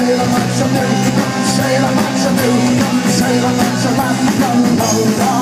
sailor man, so no, sailor man, so no, sailor man, so man, no, no, no.